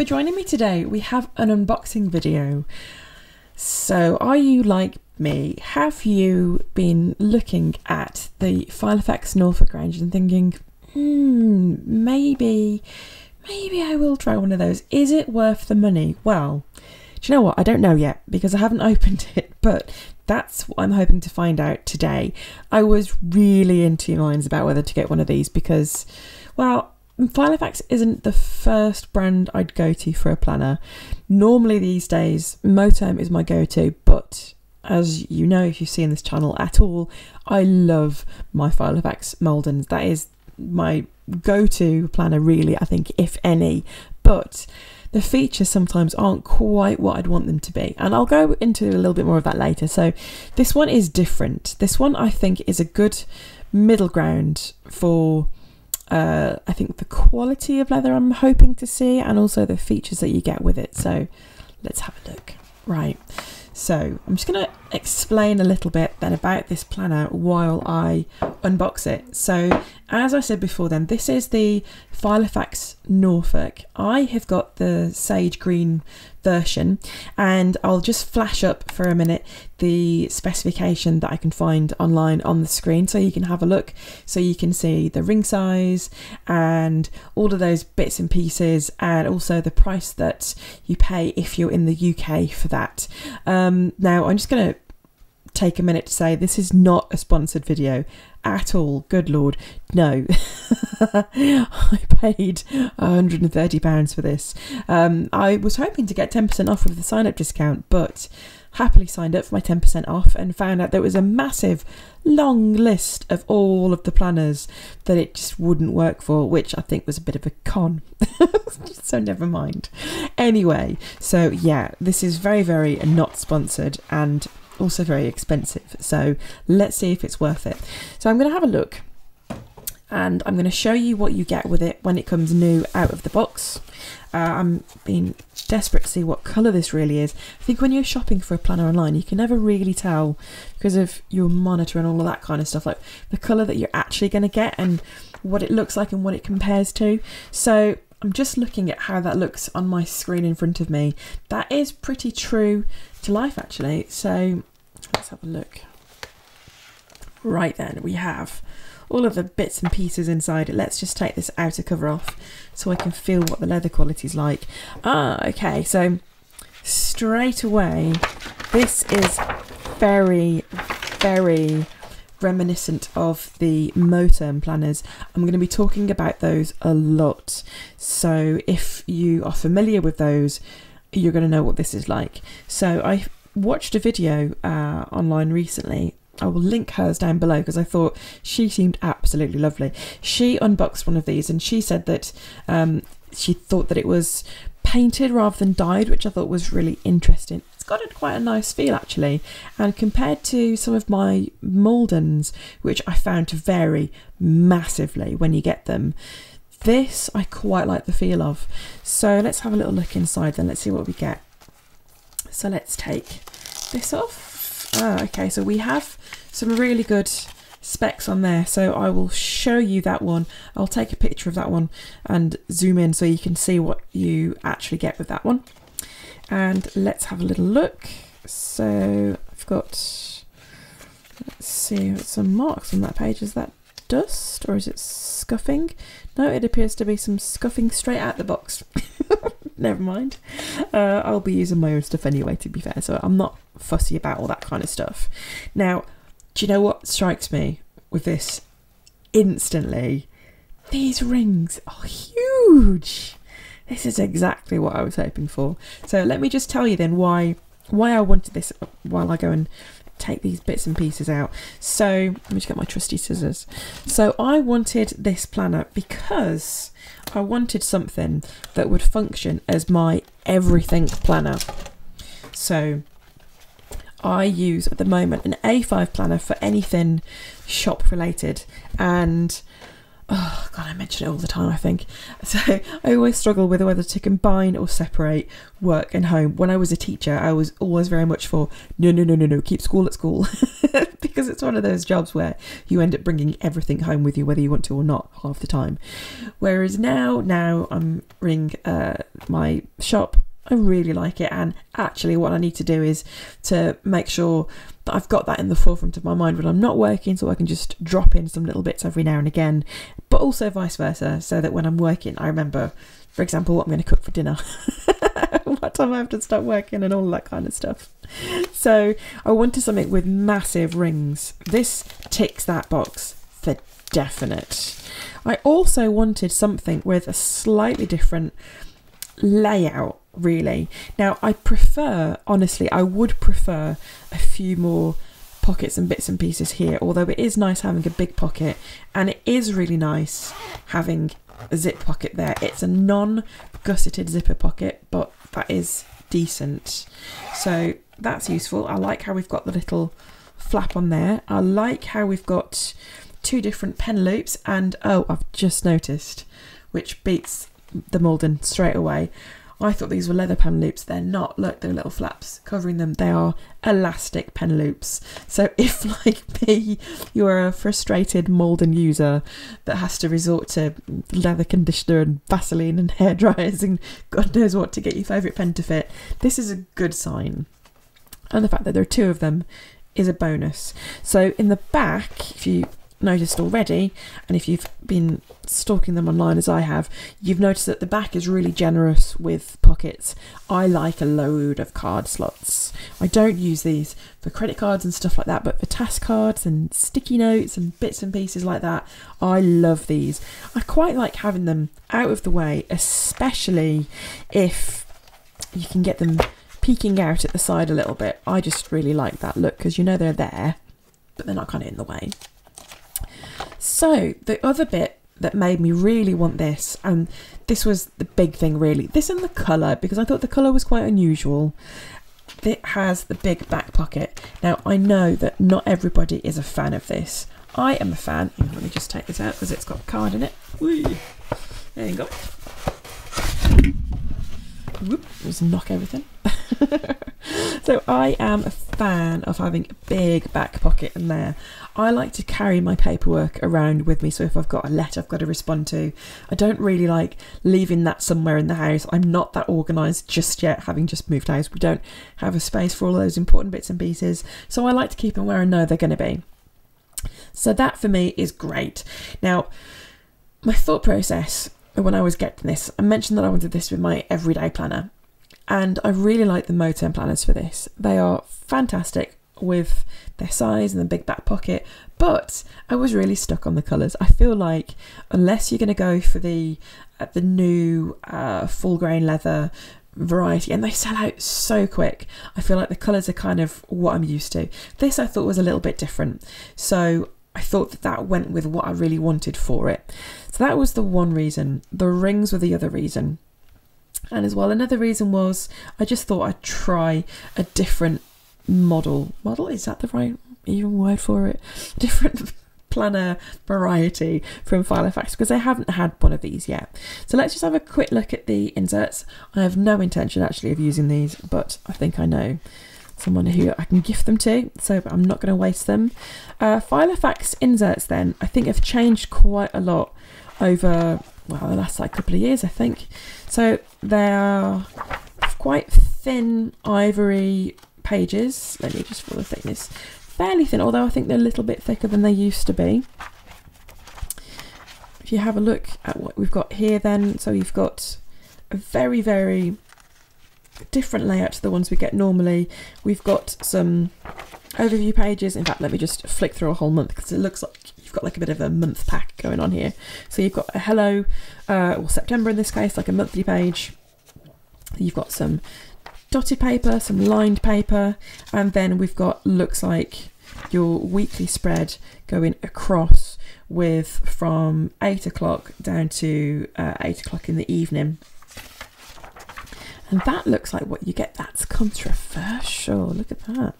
for joining me today. We have an unboxing video. So, are you like me? Have you been looking at the Filofax Norfolk range and thinking, hmm, maybe, maybe I will try one of those? Is it worth the money? Well, do you know what? I don't know yet because I haven't opened it, but that's what I'm hoping to find out today. I was really in two minds about whether to get one of these because, well, Filofax isn't the first brand I'd go to for a planner. Normally these days, Moterm is my go-to, but as you know if you've seen this channel at all, I love my Filofax Maldens. That is my go-to planner really, I think, if any. But the features sometimes aren't quite what I'd want them to be. And I'll go into a little bit more of that later. So this one is different. This one I think is a good middle ground for uh, I think the quality of leather I'm hoping to see and also the features that you get with it. So let's have a look. Right. So I'm just going to explain a little bit then about this planner while I unbox it. So as I said before then, this is the Filofax Norfolk. I have got the sage green version and I'll just flash up for a minute the specification that I can find online on the screen so you can have a look so you can see the ring size and all of those bits and pieces and also the price that you pay if you're in the UK for that. Um, now I'm just going to take a minute to say this is not a sponsored video at all. Good lord, no. I paid £130 for this. Um, I was hoping to get 10% off with the sign up discount, but happily signed up for my 10% off and found out there was a massive long list of all of the planners that it just wouldn't work for, which I think was a bit of a con. so never mind. Anyway, so yeah, this is very, very not sponsored and also very expensive. So let's see if it's worth it. So I'm going to have a look and I'm going to show you what you get with it when it comes new out of the box. Uh, I'm being desperate to see what colour this really is. I think when you're shopping for a planner online, you can never really tell because of your monitor and all of that kind of stuff, like the colour that you're actually going to get and what it looks like and what it compares to. So I'm just looking at how that looks on my screen in front of me. That is pretty true to life actually. So let's have a look. Right then, we have all of the bits and pieces inside it. Let's just take this outer cover off so I can feel what the leather quality is like. Ah, okay, so straight away, this is very, very reminiscent of the Moterm planners. I'm going to be talking about those a lot. So if you are familiar with those, you're going to know what this is like. So I watched a video uh, online recently. I will link hers down below because I thought she seemed absolutely lovely. She unboxed one of these and she said that um, she thought that it was painted rather than dyed, which I thought was really interesting. It's got a, quite a nice feel actually, and compared to some of my Maldens, which I found to vary massively when you get them, this I quite like the feel of. So let's have a little look inside then, let's see what we get. So let's take this off. Ah, okay, so we have some really good specs on there. So I will show you that one. I'll take a picture of that one and zoom in so you can see what you actually get with that one. And let's have a little look. So I've got, let's see, some marks on that page. Is that dust or is it scuffing? No, it appears to be some scuffing straight out the box. Never mind. Uh, I'll be using my own stuff anyway, to be fair, so I'm not fussy about all that kind of stuff. Now, do you know what strikes me with this instantly? These rings are huge. This is exactly what I was hoping for. So let me just tell you then why why I wanted this while I go and take these bits and pieces out. So let me just get my trusty scissors. So I wanted this planner because I wanted something that would function as my everything planner. So I use at the moment an A5 planner for anything shop related and oh god i mention it all the time i think. So i always struggle with whether to combine or separate work and home. When i was a teacher i was always very much for no no no no no keep school at school. Because it's one of those jobs where you end up bringing everything home with you whether you want to or not half the time. Whereas now now i'm running uh, my shop I really like it. And actually, what I need to do is to make sure that I've got that in the forefront of my mind when I'm not working, so I can just drop in some little bits every now and again, but also vice versa, so that when I'm working, I remember, for example, what I'm going to cook for dinner, what time I have to start working, and all that kind of stuff. So I wanted something with massive rings. This ticks that box for definite. I also wanted something with a slightly different layout really. Now, I prefer, honestly, I would prefer a few more pockets and bits and pieces here, although it is nice having a big pocket and it is really nice having a zip pocket there. It's a non gusseted zipper pocket, but that is decent. So that's useful. I like how we've got the little flap on there. I like how we've got two different pen loops and oh, I've just noticed, which beats the Malden straight away. I thought these were leather pen loops. They're not. Look, they're little flaps covering them. They are elastic pen loops. So if, like me, you are a frustrated Malden user that has to resort to leather conditioner and Vaseline and hair dryers and God knows what to get your favourite pen to fit, this is a good sign. And the fact that there are two of them is a bonus. So in the back, if you noticed already, and if you've been stalking them online as I have, you've noticed that the back is really generous with pockets. I like a load of card slots. I don't use these for credit cards and stuff like that, but for task cards and sticky notes and bits and pieces like that, I love these. I quite like having them out of the way, especially if you can get them peeking out at the side a little bit. I just really like that look because you know they're there, but they're not kind of in the way. So the other bit that made me really want this, and this was the big thing really, this and the colour, because I thought the colour was quite unusual. It has the big back pocket. Now I know that not everybody is a fan of this. I am a fan. Let me just take this out because it's got a card in it. Whee. There you go. Whoop, just knock everything. so I am a fan of having a big back pocket in there. I like to carry my paperwork around with me. So if I've got a letter I've got to respond to, I don't really like leaving that somewhere in the house. I'm not that organised just yet, having just moved house. We don't have a space for all those important bits and pieces. So I like to keep them where I know they're going to be. So that for me is great. Now, my thought process when I was getting this, I mentioned that I wanted this with my everyday planner. And I really like the Moterm planners for this. They are fantastic with their size and the big back pocket, but I was really stuck on the colours. I feel like unless you're going to go for the uh, the new uh, full grain leather variety and they sell out so quick i feel like the colors are kind of what i'm used to. This i thought was a little bit different. So i thought that that went with what i really wanted for it. So that was the one reason. The rings were the other reason. And as well another reason was i just thought i'd try a different model. Model is that the right even word for it? Different planner variety from Filofax because I haven't had one of these yet. So let's just have a quick look at the inserts. I have no intention actually of using these, but I think I know someone who I can gift them to, so I'm not going to waste them. Uh, Filofax inserts then, I think have changed quite a lot over, well, the last like couple of years, I think. So they're quite thin ivory pages. Let me just feel the thickness. Fairly thin, although I think they're a little bit thicker than they used to be. If you have a look at what we've got here then, so you've got a very, very different layout to the ones we get normally. We've got some overview pages. In fact, let me just flick through a whole month because it looks like you've got like a bit of a month pack going on here. So you've got a hello, uh, or September in this case, like a monthly page. You've got some dotted paper, some lined paper, and then we've got looks like your weekly spread going across with from 8 o'clock down to uh, 8 o'clock in the evening. And that looks like what you get. That's controversial. Look at that.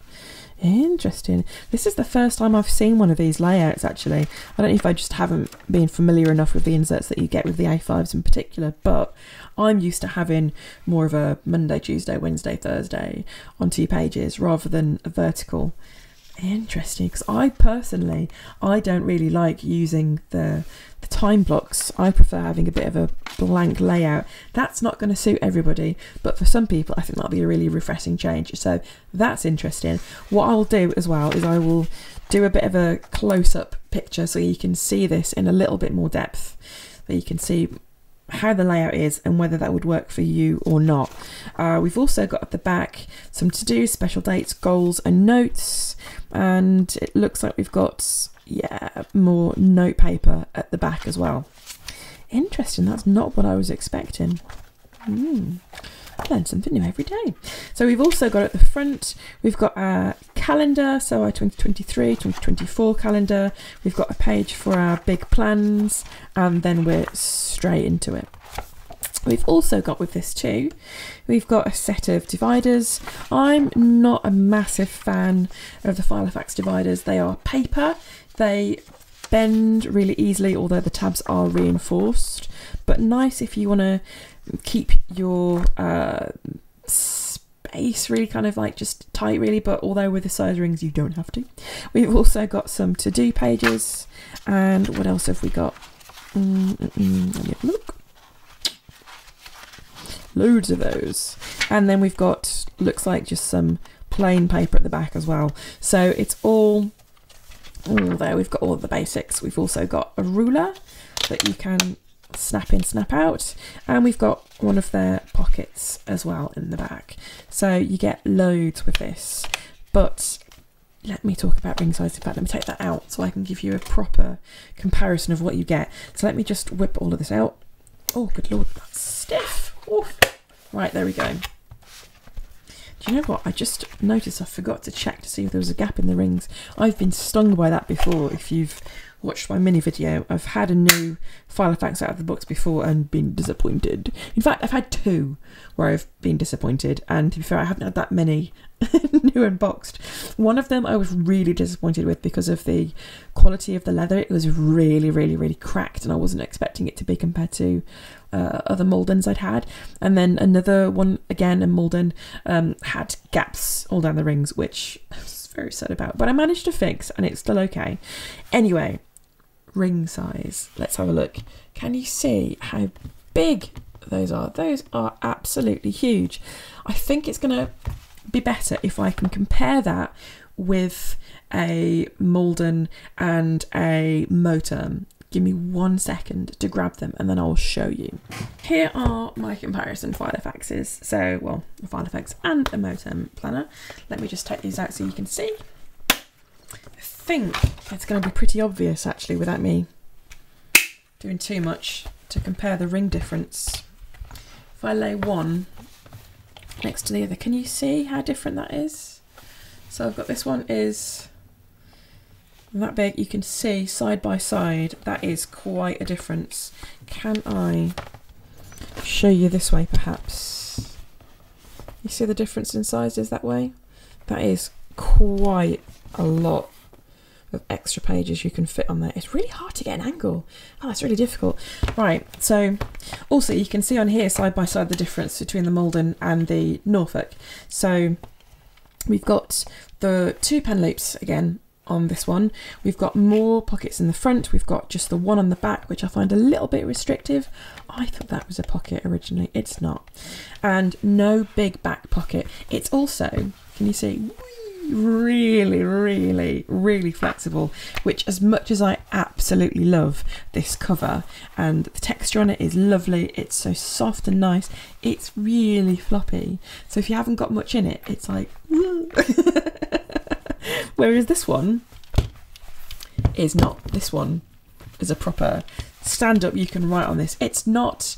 Interesting. This is the first time I've seen one of these layouts actually. I don't know if I just haven't been familiar enough with the inserts that you get with the A5s in particular, but I'm used to having more of a Monday, Tuesday, Wednesday, Thursday on two pages rather than a vertical. Interesting, because I personally I don't really like using the the time blocks. I prefer having a bit of a blank layout. That's not going to suit everybody, but for some people, I think that'll be a really refreshing change. So that's interesting. What I'll do as well is I will do a bit of a close up picture so you can see this in a little bit more depth. So you can see how the layout is and whether that would work for you or not. Uh, we've also got at the back some to do, special dates, goals, and notes. And it looks like we've got, yeah, more note paper at the back as well. Interesting, that's not what I was expecting. Mm. Learn something new every day. So we've also got at the front, we've got our calendar, so our 2023, 2024 calendar. We've got a page for our big plans, and then we're straight into it. We've also got with this too, we've got a set of dividers. I'm not a massive fan of the Filofax dividers. They are paper, they bend really easily, although the tabs are reinforced, but nice if you want to keep your uh, space really kind of like just tight really but although with the size rings you don't have to. We've also got some to do pages and what else have we got? Mm -mm -mm. let me have a look. Loads of those. And then we've got looks like just some plain paper at the back as well. So it's all all there. We've got all the basics. We've also got a ruler that you can snap in, snap out. And we've got one of their pockets as well in the back. So you get loads with this. But let me talk about ring size. In fact, let me take that out so I can give you a proper comparison of what you get. So let me just whip all of this out. Oh, good lord, that's stiff. Oof. Right, there we go. Do you know what? I just noticed I forgot to check to see if there was a gap in the rings. I've been stung by that before. If you've watched my mini video. I've had a new Filofax out of the box before and been disappointed. In fact, I've had two where I've been disappointed, and to be fair, I haven't had that many new unboxed. One of them I was really disappointed with because of the quality of the leather. It was really, really, really cracked, and I wasn't expecting it to be compared to uh, other Maldens I'd had. And then another one, again, a Malden, um, had gaps all down the rings, which I was very sad about. But I managed to fix, and it's still okay. Anyway, ring size. Let's have a look. Can you see how big those are? Those are absolutely huge. I think it's going to be better if I can compare that with a Malden and a Moterm. Give me one second to grab them and then I'll show you. Here are my comparison Filofaxes. So, well, a Filofax and a Moterm planner. Let me just take these out so you can see think it's going to be pretty obvious actually without me doing too much to compare the ring difference. If I lay one next to the other, can you see how different that is? So I've got this one is that big, you can see side by side, that is quite a difference. Can I show you this way perhaps? You see the difference in sizes that way? That is quite a lot of extra pages you can fit on there. It's really hard to get an angle. Oh, that's really difficult. Right, so also you can see on here side by side the difference between the Malden and the Norfolk. So we've got the two pen loops again on this one. We've got more pockets in the front. We've got just the one on the back, which I find a little bit restrictive. I thought that was a pocket originally. It's not. And no big back pocket. It's also, can you see, really, really, really flexible, which as much as I absolutely love this cover and the texture on it is lovely, it's so soft and nice, it's really floppy. So if you haven't got much in it, it's like, whereas this one is not, this one is a proper stand up, you can write on this. It's not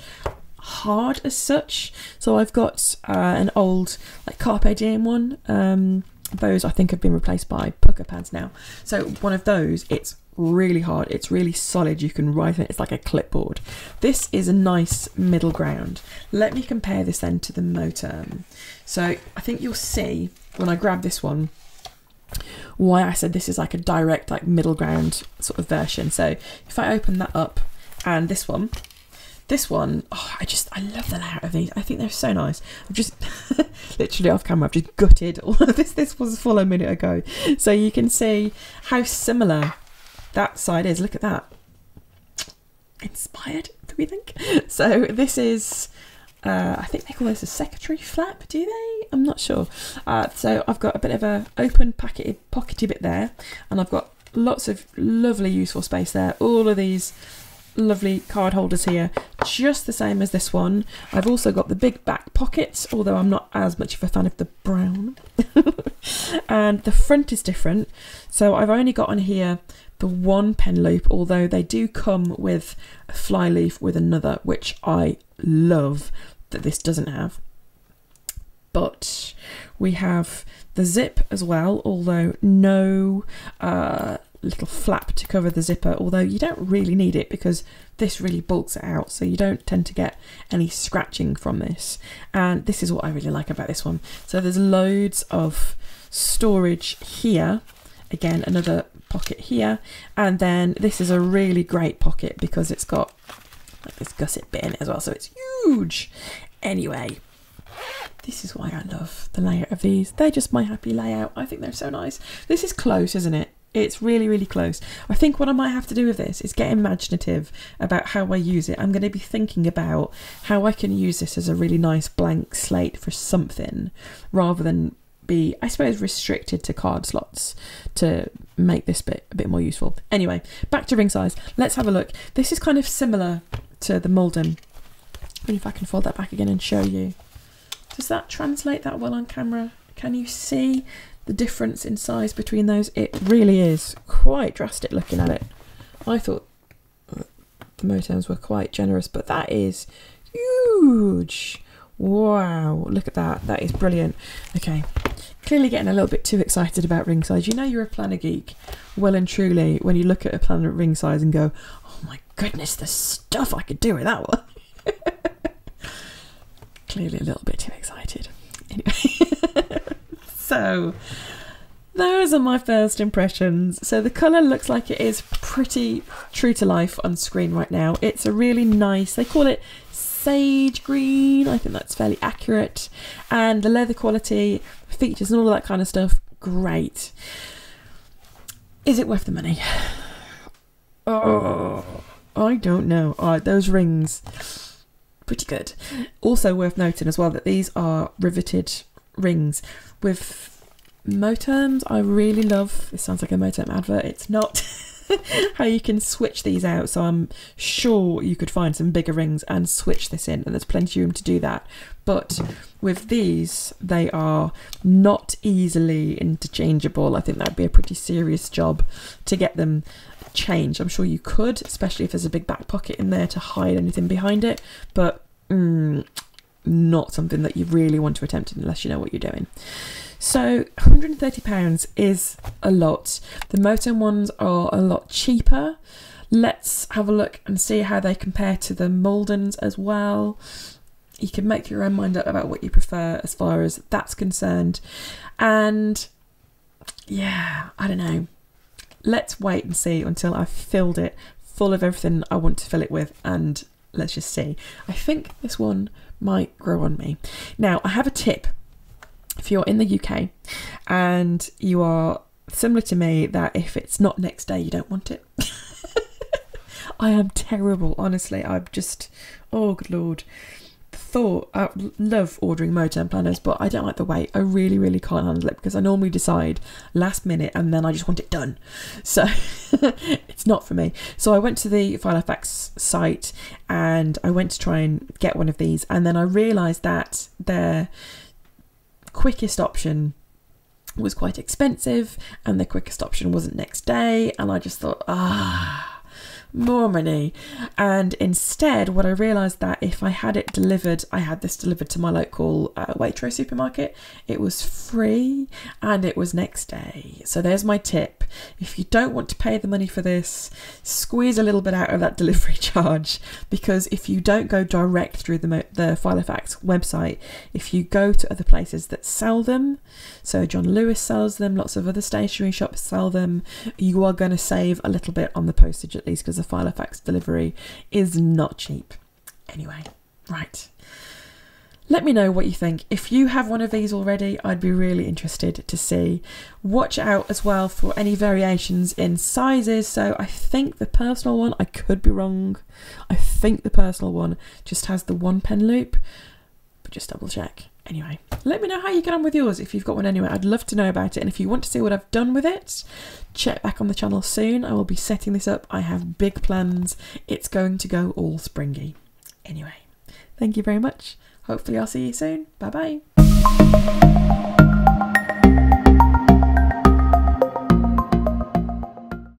hard as such. So I've got uh, an old like Carpe Diem one, um, those I think have been replaced by Pukka Pads now. So one of those, it's really hard, it's really solid, you can write it, it's like a clipboard. This is a nice middle ground. Let me compare this then to the Moterm. So I think you'll see when I grab this one, why I said this is like a direct, like middle ground sort of version. So if I open that up and this one, this one, oh, I just, I love the layout of these. I think they're so nice. I've just, literally off camera, I've just gutted all of this. This was full a minute ago. So you can see how similar that side is. Look at that. Inspired, do we think? So this is uh, I think they call this a secretary flap, do they? I'm not sure. Uh, so I've got a bit of a open packeted pockety bit there, and I've got lots of lovely useful space there. All of these lovely card holders here, just the same as this one. I've also got the big back pockets, although I'm not as much of a fan of the brown. and the front is different, so I've only got on here the one pen loop, although they do come with a fly leaf with another, which I love that this doesn't have. But we have the zip as well, although no uh, little flap to cover the zipper, although you don't really need it because this really bulks it out, so you don't tend to get any scratching from this. And this is what I really like about this one. So there's loads of storage here. Again, another pocket here. And then this is a really great pocket because it's got like this gusset bit in it as well, so it's huge. Anyway, this is why I love the layout of these. They're just my happy layout. I think they're so nice. This is close, isn't it? It's really, really close. I think what I might have to do with this is get imaginative about how I use it. I'm going to be thinking about how I can use this as a really nice blank slate for something rather than be, I suppose, restricted to card slots to make this bit a bit more useful. Anyway, back to ring size. Let's have a look. This is kind of similar to the Malden. And if I can fold that back again and show you. Does that translate that well on camera? Can you see the difference in size between those? It really is quite drastic looking at it. I thought uh, the Moterms were quite generous, but that is huge. Wow, look at that. That is brilliant. Okay, clearly getting a little bit too excited about ring size. You know you're a planner geek, well and truly, when you look at a planner ring size and go, oh my goodness, the stuff I could do with that one. clearly a little bit too excited. Anyway, so those are my first impressions. So the colour looks like it is pretty true to life on screen right now. It's a really nice, they call it sage green. I think that's fairly accurate. And the leather quality, features and all that kind of stuff, great. Is it worth the money? Oh, I don't know. Oh, those rings, pretty good. Also worth noting as well that these are riveted rings with Moterms. I really love. This sounds like a Moterm advert. It's not. how you can switch these out. So I'm sure you could find some bigger rings and switch this in, and there's plenty of room to do that. But with these, they are not easily interchangeable. I think that'd be a pretty serious job to get them changed. I'm sure you could, especially if there's a big back pocket in there to hide anything behind it, but mm, not something that you really want to attempt unless you know what you're doing. So £130 is a lot. The Moterm ones are a lot cheaper. Let's have a look and see how they compare to the Maldens as well. You can make your own mind up about what you prefer as far as that's concerned. And yeah, I don't know. Let's wait and see until I've filled it full of everything I want to fill it with and let's just see. I think this one might grow on me. Now, I have a tip if you're in the UK and you are similar to me that if it's not next day you don't want it i am terrible honestly i'm just oh good lord thought i love ordering Moterm planners but i don't like the wait. I really really can't handle it because i normally decide last minute and then i just want it done. So it's not for me. So i went to the filofax site and i went to try and get one of these and then i realized that they're quickest option was quite expensive and the quickest option wasn't next day and I just thought ah more money and instead what I realized that if I had it delivered I had this delivered to my local uh, Waitrose supermarket it was free and it was next day. So there's my tip. If you don't want to pay the money for this, squeeze a little bit out of that delivery charge because if you don't go direct through the, the Filofax website, if you go to other places that sell them, so John Lewis sells them, lots of other stationery shops sell them, you are going to save a little bit on the postage at least because the Filofax delivery is not cheap. Anyway, right. Let me know what you think. If you have one of these already, I'd be really interested to see. Watch out as well for any variations in sizes. So I think the personal one, I could be wrong. I think the personal one just has the one pen loop, but just double check. Anyway, let me know how you get on with yours if you've got one anyway. I'd love to know about it. And if you want to see what I've done with it, check back on the channel soon. I will be setting this up. I have big plans. It's going to go all springy. Anyway, thank you very much. Hopefully, I'll see you soon. Bye bye.